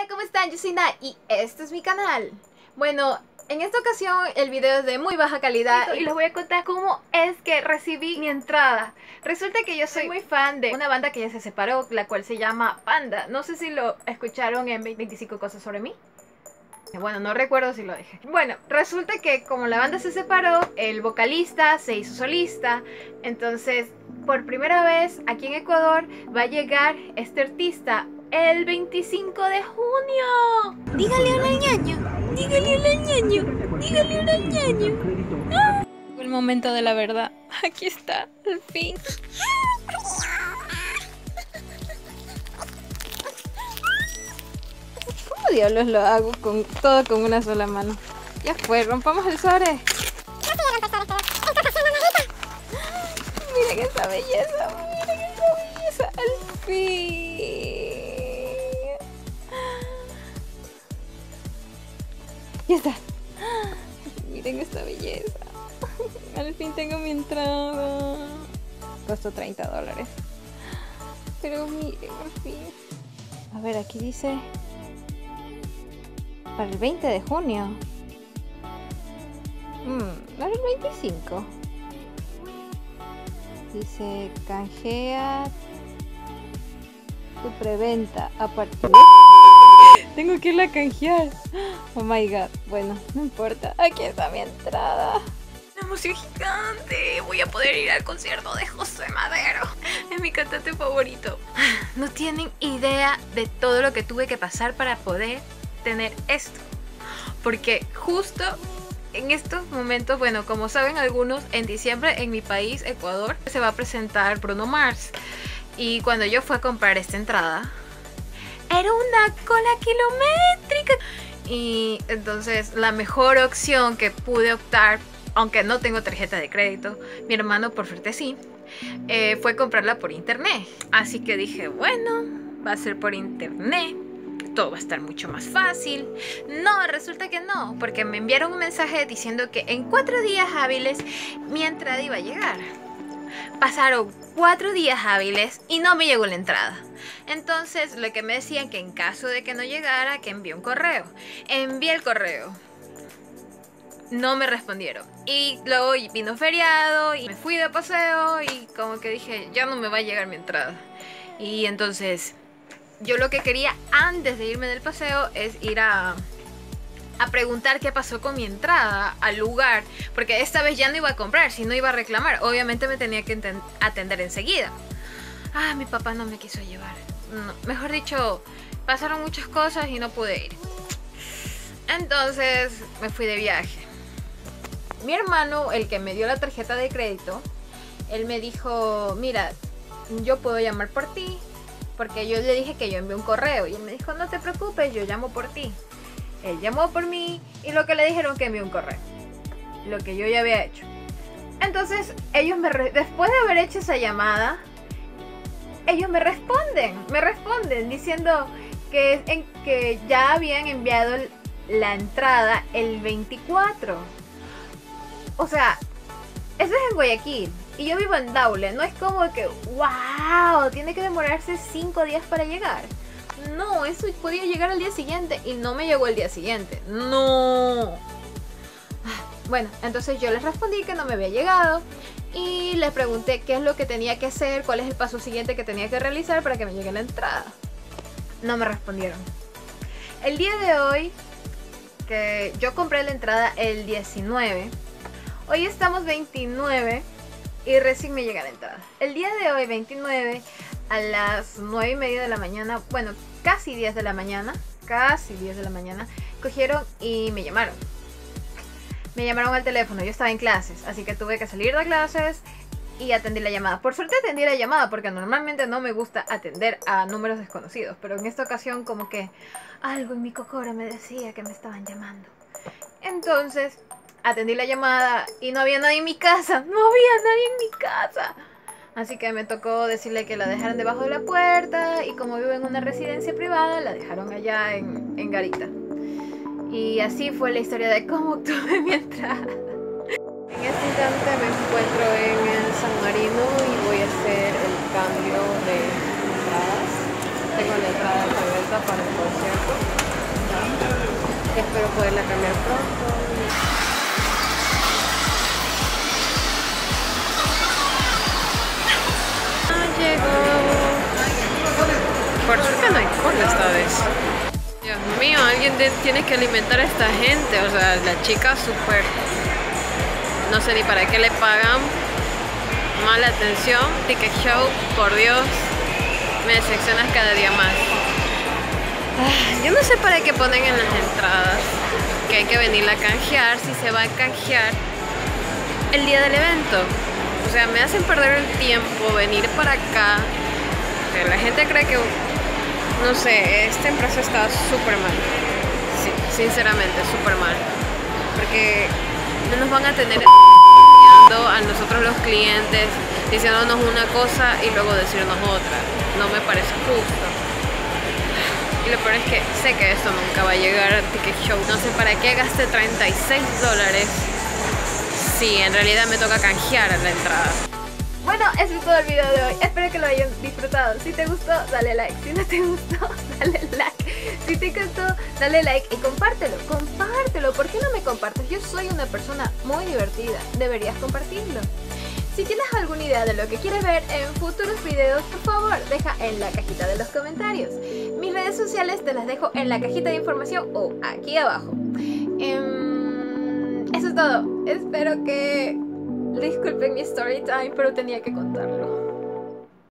Hola, ¿cómo están? Yo soy Na y este es mi canal. Bueno, en esta ocasión el video es de muy baja calidad y les voy a contar cómo es que recibí mi entrada. Resulta que yo soy muy fan de una banda que ya se separó, la cual se llama Panda. No sé si lo escucharon en 25 cosas sobre mí. Bueno, no recuerdo si lo dije. Bueno, resulta que como la banda se separó, el vocalista se hizo solista. Entonces, por primera vez aquí en Ecuador va a llegar este artista el 25 de junio. Dígale hola al ñaño, dígale hola al ñaño, dígale hola al ñaño. El momento de la verdad. Aquí está, al fin. ¿Cómo diablos lo hago con todo con una sola mano? Ya fue, rompamos el sobre. Miren esa belleza, miren esa belleza, al fin. Ya está. Miren esta belleza. Al fin tengo mi entrada. Costó 30 dólares. Pero miren, al fin. A ver, aquí dice... Para el 20 de junio. Mmm, para el 25. Dice, canjea tu preventa a partir de... Tengo que irla a canjear. Oh my god. Bueno, no importa. Aquí está mi entrada. Una emoción gigante. Voy a poder ir al concierto de José Madero. Es mi cantante favorito. No tienen idea de todo lo que tuve que pasar para poder tener esto. Porque justo en estos momentos, bueno, como saben algunos, en diciembre en mi país, Ecuador, se va a presentar Bruno Mars. Y cuando yo fui a comprar esta entrada, era una cola kilométrica. Y entonces la mejor opción que pude optar, aunque no tengo tarjeta de crédito, mi hermano por suerte sí, eh, fue comprarla por internet. Así que dije, bueno, va a ser por internet. Todo va a estar mucho más fácil. No, resulta que no, porque me enviaron un mensaje diciendo que en cuatro días hábiles mi entrada iba a llegar. Pasaron cuatro días hábiles y no me llegó la entrada. Entonces, lo que me decían que en caso de que no llegara, que envíe un correo. Envié el correo. No me respondieron. Y luego vino feriado y me fui de paseo y como que dije, ya no me va a llegar mi entrada. Y entonces, yo lo que quería antes de irme del paseo es ir a a preguntar qué pasó con mi entrada al lugar, porque esta vez ya no iba a comprar, sino iba a reclamar. Obviamente me tenía que atender enseguida. Ah, mi papá no me quiso llevar. mejor dicho, pasaron muchas cosas y no pude ir. Entonces me fui de viaje. Mi hermano, el que me dio la tarjeta de crédito, él me dijo, mira, yo puedo llamar por ti, porque yo le dije que yo envié un correo y él me dijo, no te preocupes, yo llamo por ti. Él llamó por mí y lo que le dijeron que envió un correo. Lo que yo ya había hecho. Entonces, ellos me después de haber hecho esa llamada, ellos me responden, me responden diciendo que, en, que ya habían enviado la entrada el 24. O sea, eso es en Guayaquil y yo vivo en Daule. No es como que, wow, tiene que demorarse 5 días para llegar. No, eso podía llegar al día siguiente y no me llegó el día siguiente. No. Bueno, entonces yo les respondí que no me había llegado y les pregunté qué es lo que tenía que hacer, cuál es el paso siguiente que tenía que realizar para que me llegue la entrada. No me respondieron. El día de hoy, que yo compré la entrada el 19, hoy estamos 29 y recién me llega la entrada. El día de hoy, 29, a las 9 y media de la mañana, bueno, casi 10 de la mañana, casi 10 de la mañana, cogieron y me llamaron. Me llamaron al teléfono, yo estaba en clases, así que tuve que salir de clases y atendí la llamada. Por suerte atendí la llamada porque normalmente no me gusta atender a números desconocidos, pero en esta ocasión como que algo en mi cocora me decía que me estaban llamando. Entonces atendí la llamada y no había nadie en mi casa, no había nadie en mi casa. Así que me tocó decirle que la dejaran debajo de la puerta y como vivo en una residencia privada, la dejaron allá en, en Garita. Y así fue la historia de cómo obtuve mi entrada. En este instante me encuentro en el San Marino y voy a hacer el cambio de entradas. Tengo la entrada abierta para el concierto. espero poderla cambiar pronto. Por suerte no hay cola esta vez. Dios mío, alguien tiene que alimentar a esta gente. O sea, la chica súper... No sé ni para qué le pagan. Mala atención. Ticket show, por Dios. Me decepcionas cada día más. Ah, Yo no sé para qué ponen en las entradas que hay que venir a canjear si se va a canjear el día del evento. O sea, me hacen perder el tiempo venir para acá. La gente cree que, no sé, esta empresa está súper mal. Sinceramente, súper mal. Porque no nos van a tener a nosotros los clientes diciéndonos una cosa y luego decirnos otra. No me parece justo. Y lo peor es que sé que esto nunca va a llegar a Ticket Show. No sé para qué gasté 36 dólares si en realidad me toca canjear la entrada. Bueno, eso es todo el video de hoy. Espero que lo hayan disfrutado. Si te gustó, dale like. Si no te gustó, dale like. Si te encantó, dale like y compártelo. Compártelo. ¿Por qué no me compartes? Yo soy una persona muy divertida. Deberías compartirlo. Si tienes alguna idea de lo que quieres ver en futuros videos, por favor, deja en la cajita de los comentarios. Mis redes sociales te las dejo en la cajita de información o aquí abajo. Em, eso es todo. Espero que Disculpen mi story time, pero tenía que contarlo.